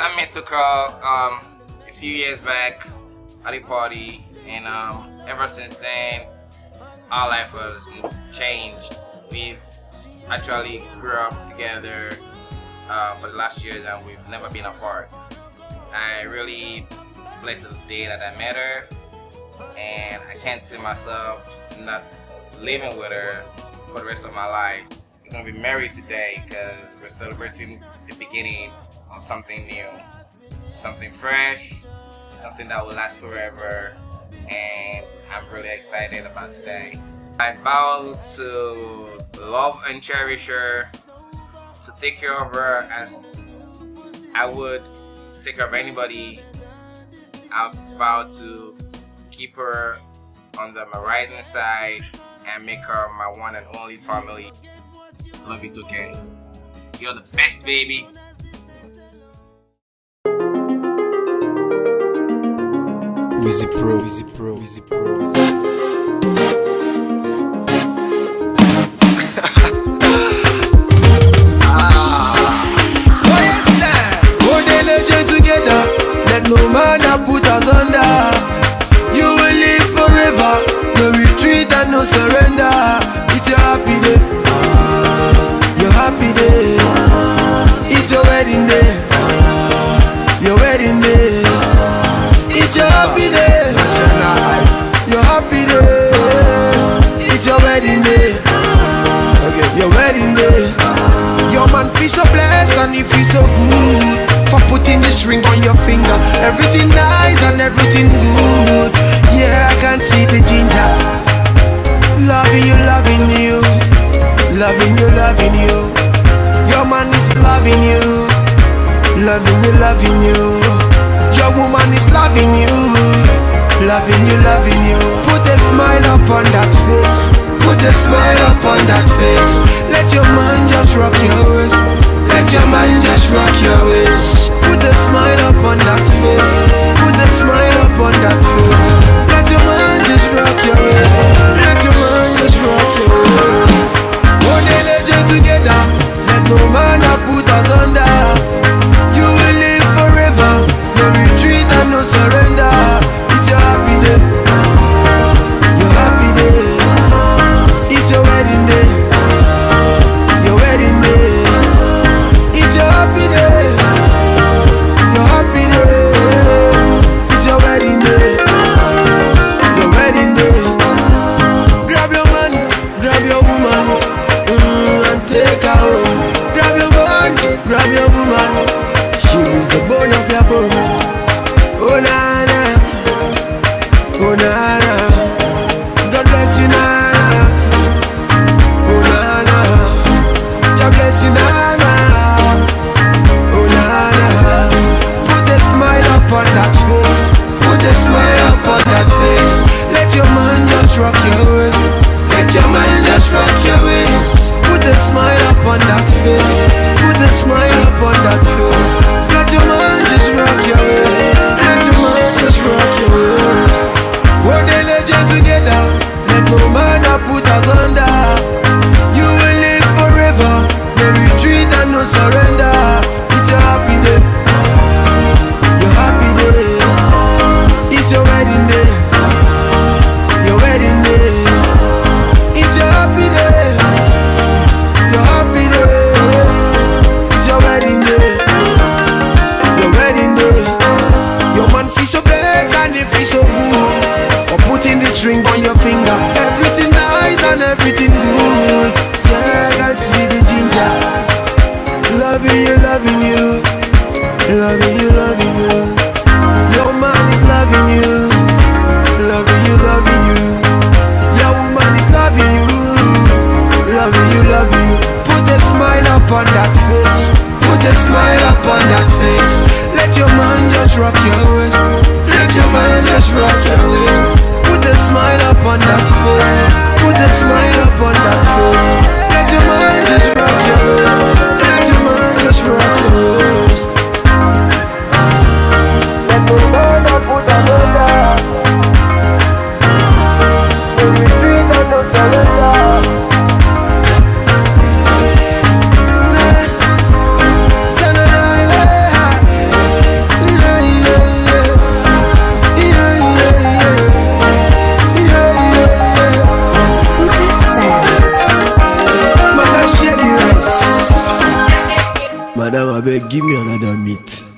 I met girl um, a few years back at a party, and um, ever since then, our life has changed. We've actually grew up together uh, for the last years, and we've never been apart. I really blessed the day that I met her, and I can't see myself not living with her for the rest of my life. Gonna be married today because we're celebrating the beginning of something new, something fresh, something that will last forever, and I'm really excited about today. I vow to love and cherish her, to take care of her as I would take care of anybody. I vow to keep her on the my right side and make her my one and only family. Love you, Toke. You're the best, baby. Wizzy Pro, Wizzy Pro, Wizzy Pro, Wizzy ah. together. Let no man that put us under. You will live forever. No retreat and no surrender. Good for putting this ring on your finger. Everything nice and everything good. Yeah, I can see the ginger. Loving you, loving you. Loving you, loving you. Your man is loving you. Loving you, loving you. Your woman is loving you. Loving you, loving you. Put ring on your finger. Everything nice and everything good. Yeah, I can see the ginger. Loving you, loving you. Loving you, loving you. Your man is loving you. Loving you, loving you. Your woman is loving you. Loving you, loving you. Put a smile upon that face. Put a smile upon that I beg, give me another meat.